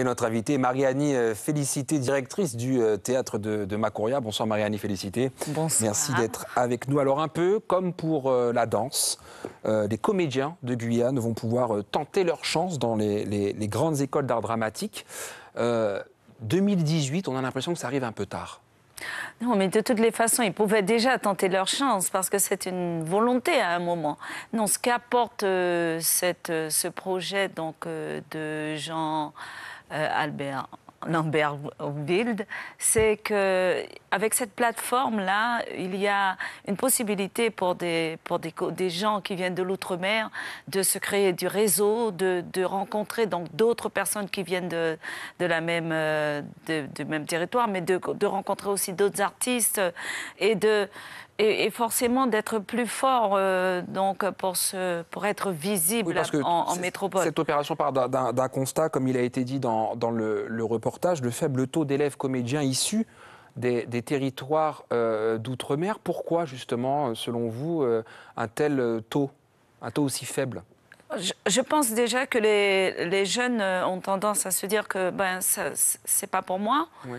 Et notre invitée, Mariani euh, Félicité, directrice du euh, théâtre de, de Macoria. Bonsoir Mariani Félicité. Bonsoir. Merci d'être avec nous. Alors un peu comme pour euh, la danse, euh, les comédiens de Guyane vont pouvoir euh, tenter leur chance dans les, les- les grandes écoles d'art dramatique. Euh, 2018, on a l'impression que ça arrive un peu tard. Non, mais de toutes les façons, ils pouvaient déjà tenter leur chance parce que c'est une volonté à un moment. Non, ce qu'apporte euh, cette, ce projet donc, euh, de Jean Albert Lambert Wild, c'est que avec cette plateforme-là, il y a une possibilité pour des, pour des, des gens qui viennent de l'outre-mer de se créer du réseau, de, de rencontrer donc d'autres personnes qui viennent de, de la même, euh, de- même territoire, mais de, rencontrer aussi d'autres artistes euh, et de et, et forcément d'être plus fort euh, donc pour se, pour être visible Oui, parce que en, métropole. Cette opération part d'un- constat, comme il a été dit dans, dans le, le reportage, le faible taux d'élèves comédiens issus des, des territoires euh, d'outre-mer. Pourquoi, justement, selon vous, euh, un tel taux, un taux aussi faible? Je, je pense déjà que les, les jeunes ont tendance à se dire que ben ça, c'est pas pour moi. Oui.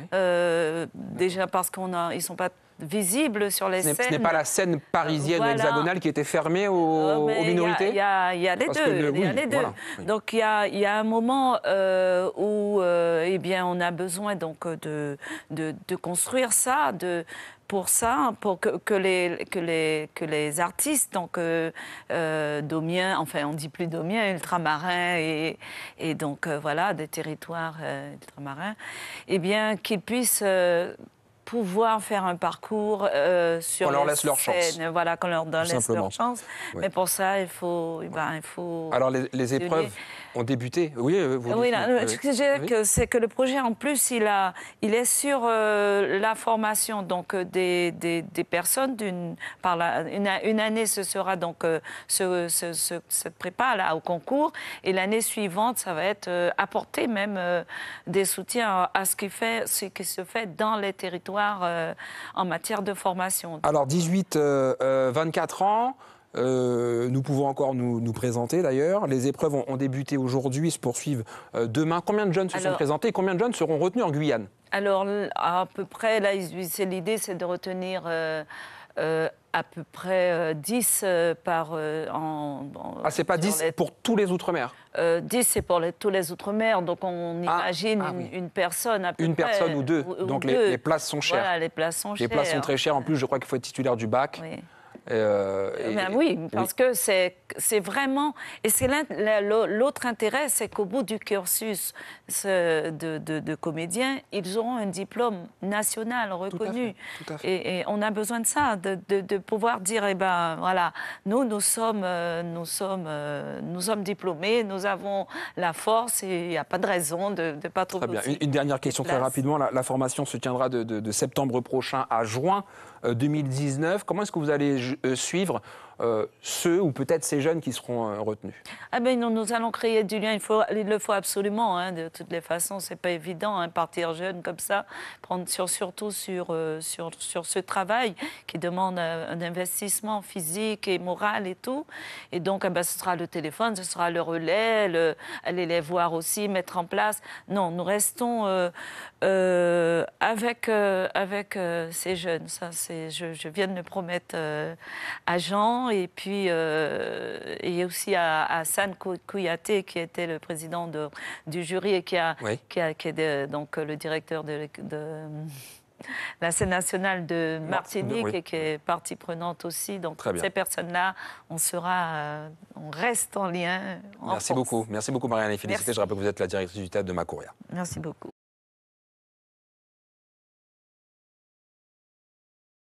Déjà parce qu'on a, ils sont pas visibles sur les Ce scènes. ce n'est pas la scène parisienne Voilà. hexagonale qui était fermée aux, Euh, a- minorités Il y, a- il y a les Parce deux. que le- il y a oui, les deux. voilà, oui. Donc il y a, il y a un moment euh, où euh, eh bien, on a besoin donc de, de, de construire ça, de pour ça, pour que, que les, que, les, que les artistes, donc euh, domiens, enfin on dit plus domiens, ultramarins et, et donc euh, voilà, des territoires euh, ultramarins, eh bien qu'ils puissent pouvoir faire un parcours euh, sur Qu'on leur laisse leur chance. Voilà, qu'on leur donne laisse leur chance. Ouais. Mais pour ça, il faut, eh ben, il faut. Alors, les, les épreuves ont débuté Oui, euh, vous oui, oui. c'est que le projet, en plus, il, a, il est sur euh, la formation donc, euh, des, des, des personnes. D'une, par la, une, une année, ce sera donc euh, ce, ce- ce- cette prépa là, au concours. Et l'année suivante, ça va être euh, apporter même des soutiens à, ce, qui fait, ce qui se fait dans les territoires en matière de formation. Alors 18, euh, euh, 24 ans, euh, nous pouvons encore nous, nous présenter d'ailleurs. Les épreuves ont, ont débuté aujourd'hui, se poursuivent euh, demain. Combien de jeunes se sont présentés et combien de jeunes seront retenus en Guyane? Alors, à peu près, là, l'idée, c'est de retenir euh, à peu près euh, 10 euh, par en, en- Ah, c'est pas sur 10 les- pour tous les Outre-mer? Euh, 10, c'est pour les- tous les Outre-mer, donc on Ah, imagine ah une, oui. une personne à peu Une près, personne ou deux. ou Donc les, deux. les places sont chères. Voilà, les places sont les chères. places sont très chères. En plus, je crois qu'il faut être titulaire du bac. Oui. Euh, et- Ben oui, parce que c'est vraiment... Et c'est l'autre intérêt, c'est qu'au bout du cursus de, de, de comédiens, ils auront un diplôme national reconnu. fait, tout à fait. Et, et on a besoin de ça, de, pouvoir dire, eh ben voilà, nous, nous sommes, euh, nous sommes, euh, nous sommes diplômés, nous avons la force et il n'y a pas de raison de ne pas trouver Très bien. Une, une dernière question très rapidement. La, la formation se tiendra de, septembre prochain à juin 2019. Comment est-ce que vous allez euh, suivre euh, ceux ou peut-être ces jeunes qui seront euh, retenus Ah ben nous, allons créer du lien. Il, le faut absolument. hein, de toutes les façons, c'est pas évident. hein, partir jeune comme ça, prendre sur, surtout sur, euh, sur, sur ce travail qui demande un investissement physique et moral et tout. Et donc, ah ben, ce sera le téléphone, ce sera le relais, le- aller les voir aussi, mettre en place. Non, nous restons avec, avec ces jeunes. Ça, je, je viens de le promettre à Jean et puis euh, et aussi à, à San Kou- Kouyaté qui était le président de- du jury et qui, a, Oui. qui, a- qui est donc le directeur de, de la scène nationale de Martinique oui. et qui est partie prenante aussi. Donc Très toutes bien. ces personnes-là, on sera, euh, on reste en lien. en Merci beaucoup. Merci beaucoup, Marianne. Et félicité. Merci. Je rappelle que vous êtes la directrice du théâtre de Macouria. Merci beaucoup.